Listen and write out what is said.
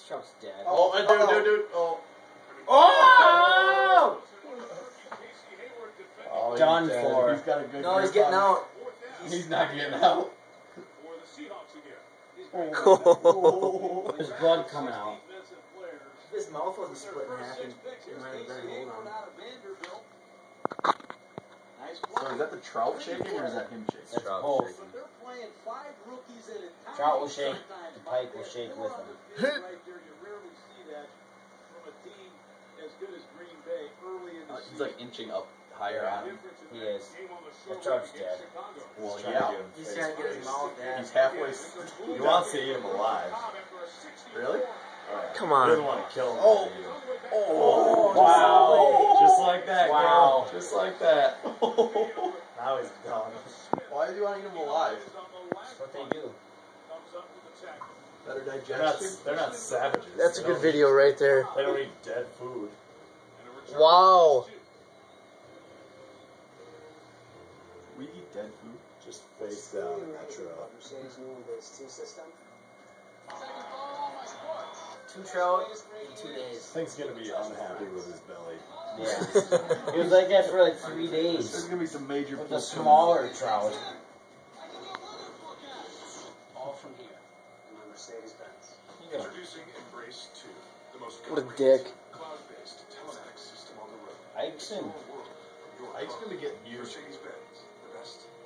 This truck's dead. Oh, uh, dude, dude, dude. Oh. Oh! Oh, he's Done dead. for. He's got a good No, he's getting out. it. He's not getting out. Oh. There's blood coming out. If his mouth wasn't split in half, he might have been hold on. So is that the trout shaking or is that him shaking? That's both. Trout will shake, the pike will shake with him. Uh, he's like inching up higher on him. He is. The trout's dead. Well, He's yeah. to He's trying to get his mouth He's halfway. s- He wants to eat him alive. Really? Come on. He doesn't on. want to kill him. Oh. but. Oh, Wow. Just like that, Wow. girl. Just like that. Oh. Now he's done. Why do you want to eat him alive? That's what they do. Better They're not, they're not savages. That's a good video right there. They don't eat dead food. Wow. We eat dead food. Just face down in that truck. Two trout in two days. Thing's gonna be unhappy with his belly. Yeah. He was like that for like three days. There's days. gonna be some major. With the platoons. smaller trout. All from here in my Mercedes-Benz. Introducing mbrace 2, the most What a dick. cloud-based telematics system on the road. Ikeson. Your Ike's gonna get used. Mercedes-Benz, the trust.